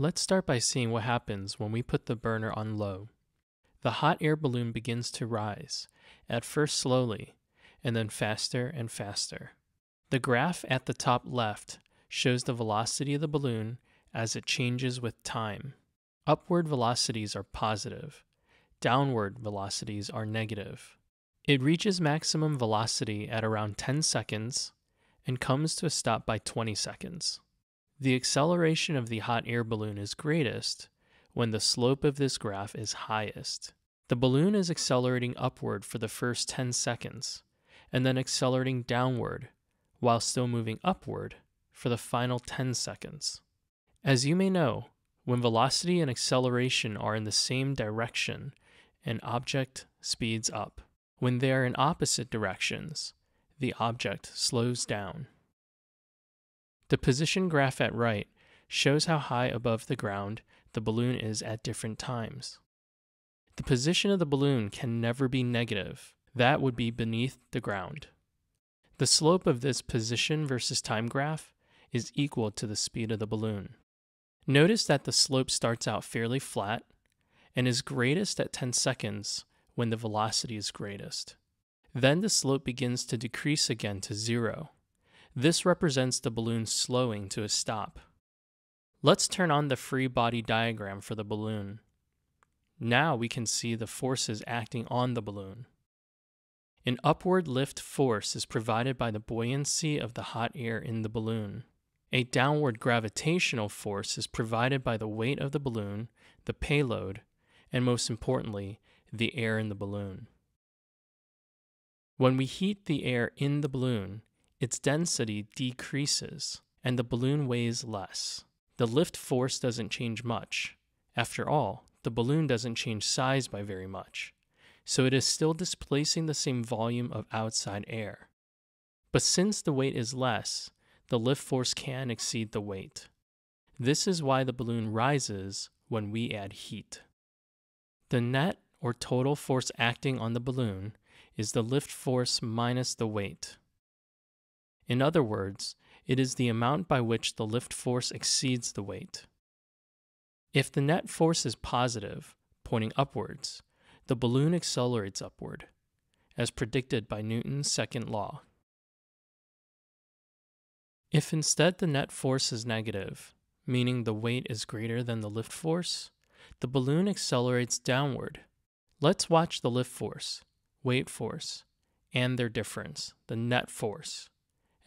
Let's start by seeing what happens when we put the burner on low. The hot air balloon begins to rise, at first slowly, and then faster and faster. The graph at the top left shows the velocity of the balloon as it changes with time. Upward velocities are positive, downward velocities are negative. It reaches maximum velocity at around 10 seconds and comes to a stop by 20 seconds. The acceleration of the hot air balloon is greatest when the slope of this graph is highest. The balloon is accelerating upward for the first 10 seconds, and then accelerating downward while still moving upward for the final 10 seconds. As you may know, when velocity and acceleration are in the same direction, an object speeds up. When they are in opposite directions, the object slows down. The position graph at right shows how high above the ground the balloon is at different times. The position of the balloon can never be negative. That would be beneath the ground. The slope of this position versus time graph is equal to the speed of the balloon. Notice that the slope starts out fairly flat and is greatest at 10 seconds when the velocity is greatest. Then the slope begins to decrease again to zero this represents the balloon slowing to a stop. Let's turn on the free body diagram for the balloon. Now we can see the forces acting on the balloon. An upward lift force is provided by the buoyancy of the hot air in the balloon. A downward gravitational force is provided by the weight of the balloon, the payload, and most importantly, the air in the balloon. When we heat the air in the balloon, its density decreases and the balloon weighs less. The lift force doesn't change much. After all, the balloon doesn't change size by very much, so it is still displacing the same volume of outside air. But since the weight is less, the lift force can exceed the weight. This is why the balloon rises when we add heat. The net or total force acting on the balloon is the lift force minus the weight. In other words, it is the amount by which the lift force exceeds the weight. If the net force is positive, pointing upwards, the balloon accelerates upward, as predicted by Newton's second law. If instead the net force is negative, meaning the weight is greater than the lift force, the balloon accelerates downward. Let's watch the lift force, weight force, and their difference, the net force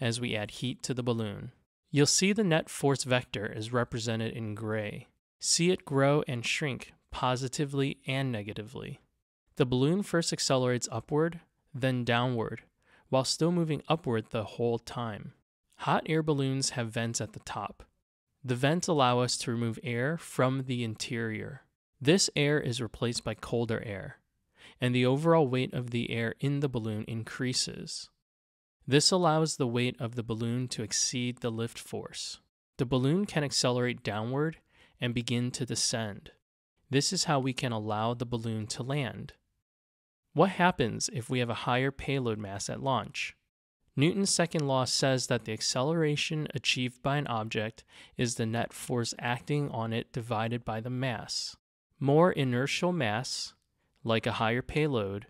as we add heat to the balloon. You'll see the net force vector is represented in gray. See it grow and shrink positively and negatively. The balloon first accelerates upward, then downward, while still moving upward the whole time. Hot air balloons have vents at the top. The vents allow us to remove air from the interior. This air is replaced by colder air, and the overall weight of the air in the balloon increases. This allows the weight of the balloon to exceed the lift force. The balloon can accelerate downward and begin to descend. This is how we can allow the balloon to land. What happens if we have a higher payload mass at launch? Newton's second law says that the acceleration achieved by an object is the net force acting on it divided by the mass. More inertial mass, like a higher payload,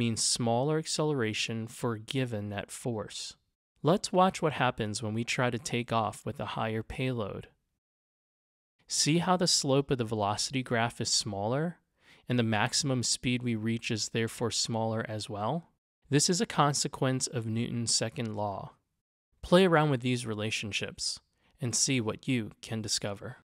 means smaller acceleration for given net force. Let's watch what happens when we try to take off with a higher payload. See how the slope of the velocity graph is smaller, and the maximum speed we reach is therefore smaller as well? This is a consequence of Newton's second law. Play around with these relationships and see what you can discover.